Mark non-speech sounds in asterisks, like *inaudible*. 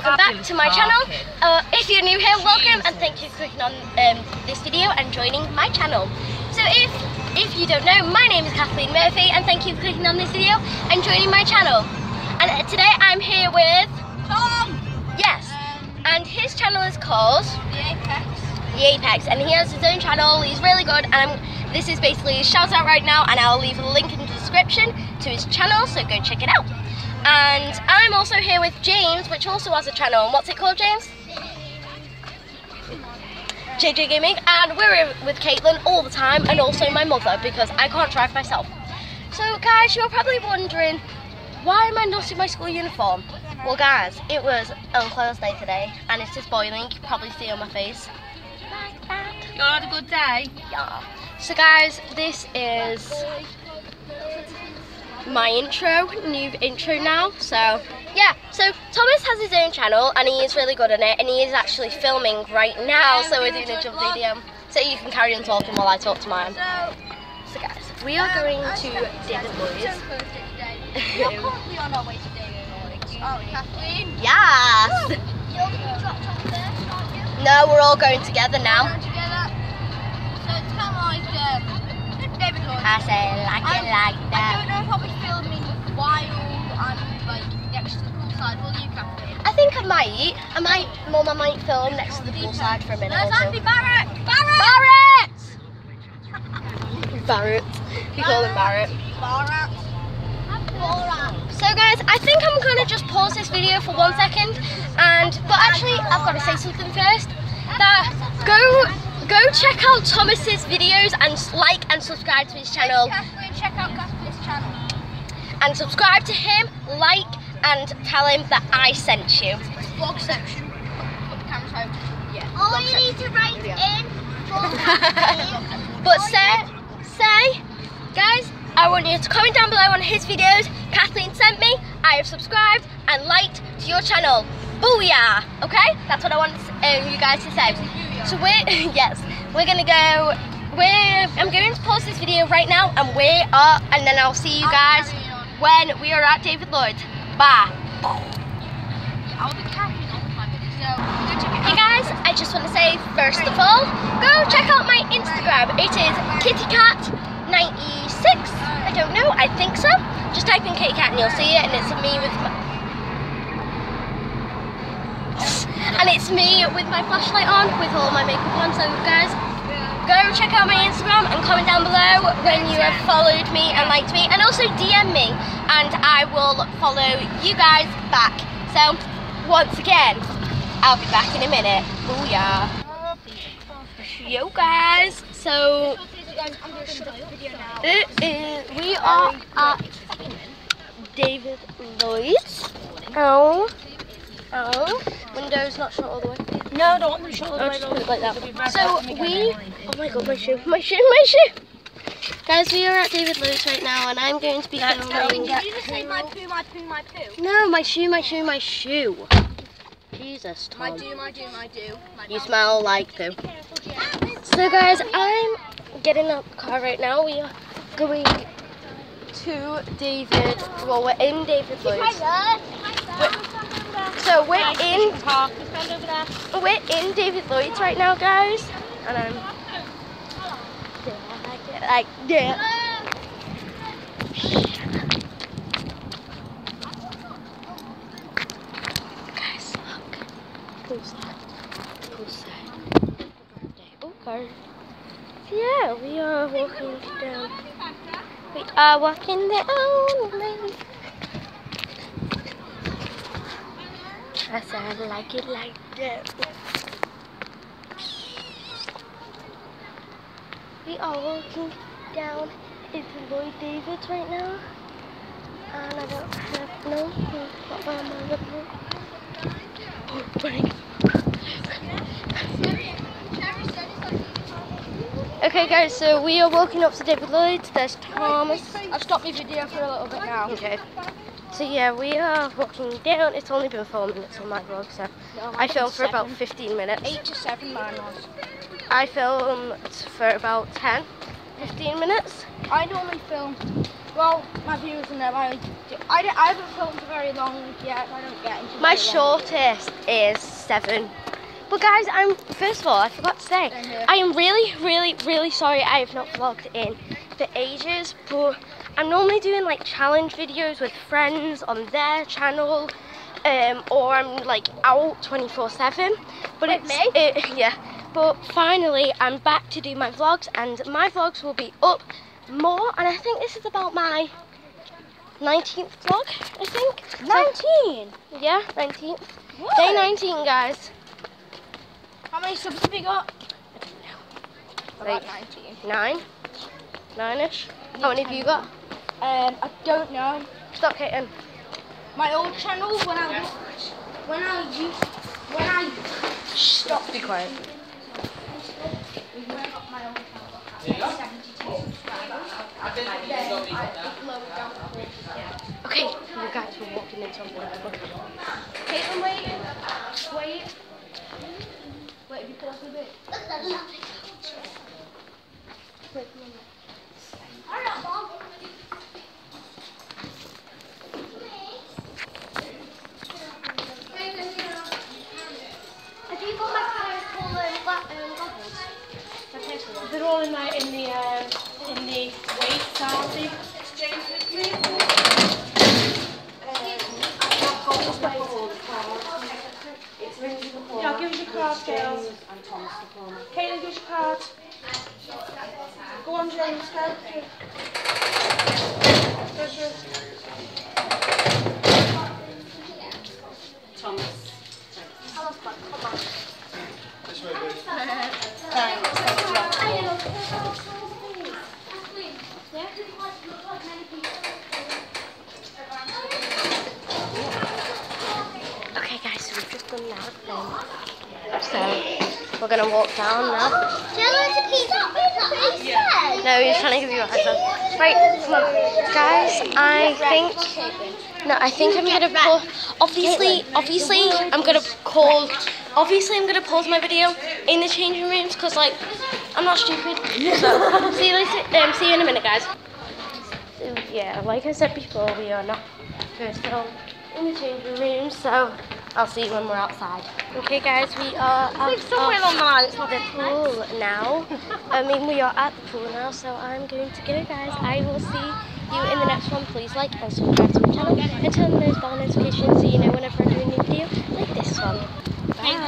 welcome back to my channel. Uh, if you're new here, welcome and thank you for clicking on um, this video and joining my channel. So if if you don't know, my name is Kathleen Murphy and thank you for clicking on this video and joining my channel. And uh, today I'm here with Tom! yes, and his channel is called The Apex. The Apex, and he has his own channel. He's really good, and I'm, this is basically his shout out right now, and I'll leave a link in the description to his channel, so go check it out. And I'm also here with James, which also has a channel. And what's it called, James? JJ Gaming, and we're with Caitlin all the time, and also my mother because I can't drive myself. So, guys, you're probably wondering why am I not in my school uniform? Well, guys, it was unclosed day today, and it's just boiling. You can probably see on my face. You all had a good day? Yeah. So guys, this is my intro, new intro now. So yeah, so Thomas has his own channel and he is really good on it and he is actually filming right now. So we're doing a jump video. So you can carry on talking while I talk to mine. So, So guys, we are um, going to David Boys. *laughs* You're currently on our way to David Lloyd's. Oh, Kathleen? Yes! You're going to be dropped off first, aren't you? No, we're all going together now. I say like it like I don't know if I'll be filming while I'm like next to the poolside. Will you? I think I might. I might, Mum, I might film next to the poolside for a minute There's Andy. Barrett! Barrett! Barrett! Barrett. You call him Barrett. Barrett. So guys, I think I'm gonna just pause this video for one second, and but actually I've got to say something first. That go go check out Thomas's videos and like and subscribe to his channel, Kathleen, check out Kathleen's channel. and subscribe to him, like and tell him that I sent you. Vlog section. Put the cameras home. Yeah. All you need to write Yeah. *laughs* But say say guys, I want you to comment down below on his videos. Kathleen sent me. I have subscribed and liked to your channel. Booyah! Okay, that's what I want um, you guys to say. So we're *laughs* yes, we're gonna go. We're I'm going to pause this video right now, and we are, and then I'll see you guys when we are at David Lloyd. Bye. Hey guys, I just want to say first of all, go check out my Instagram. It is kittycat96. I don't know, I think so. Just type in kittycat and you'll see it, and it's me with my. And it's me with my flashlight on, with all my makeup on. So guys, go check out my Instagram and comment down below when you have followed me and liked me, and also DM me, and I will follow you guys back. So once again, I'll be back in a minute. Booyah. Yo guys, so it is, we are at David Lloyd's. Oh, oh, windows not shut all the way. No, I don't want them shut I'll just put it like that. It'll be very So bad for me we, oh my god, my shoe, my shoe, my shoe. Guys, we are at David Lewis right now, and I'm going to be filming. Did you just say my poo, my poo, my poo? No, my shoe, my shoe, my shoe. Jesus, My Tom. do, my do, my do. My You smell like poo. So guys, I'm getting the car right now. We are going to David. Well, we're in David Lloyd's. So we're in Park, over there. we're in David Lloyd's right now, guys. And I'm yeah, like yeah. Guys, look. Poolside. Poolside. Okay. So yeah, we are walking down. We are walking down the lane. I said I like it like that. We are walking down into Lloyd David's right now. And I don't have no what am I looking Oh. Okay guys, so we are walking up to David Lloyd's. There's Thomas. I've stopped my video for a little bit now. Okay. So yeah, we are walking down. It's only been four minutes on my vlog, so I filmed for about 15 minutes. Eight to seven mine was. I filmed um, for about 10, 15 minutes. I normally film Well, my viewers know I, I, I haven't filmed for very long yet. I don't get into My very long. shortest is seven. But guys, I'm first of all, I forgot to say, I am really, really, really sorry I have not vlogged in for ages. But I'm normally doing like challenge videos with friends on their channel, um, or I'm like out 24/7. But it's me? it- *laughs* yeah. But finally, I'm back to do my vlogs, and my vlogs will be up more. And I think this is about my 19th vlog. I think. So- 19? yeah, 19th. What? Day 19, guys. How many subs have you got? Like- About 19. Nine? Nine-ish? How many have you got? Um, I don't know. Stop hitting. My old channel, when I when I used, when I stopped, Be quiet. when I got my old channel, I had 72 subscribers. Then I uploaded down to 40. Okay, you guys were walking into a water. Caitlin, wait. Wait. Wait, have you paused a bit? Have you got my parents' call um, goggles? My pencil ones. They're all in the in the um, in the weights, aren't they? Exchange with me. Yeah, give us your card, girls. Caitlin, give us your card. Okay, guys, so we've just done that. So we're gonna walk down now. No, he's trying to give you a up. Right. Guys, I think no, I think I'm gonna pause obviously obviously I'm gonna call obviously I'm gonna pause my video in the changing rooms because like I'm not stupid. So *laughs* see you later um, see you in a minute guys. So yeah, like I said before, we are not going to all in the changing rooms, so I'll see you when we're outside. Okay guys, we are at somewhere along the line, it's not the pool now. *laughs* I mean, we are at the pool now, so I'm going to go, guys. I will see you in the next one. Please like and subscribe to my channel and turn on those bell notifications so you know whenever I do a new video like this one. Bye.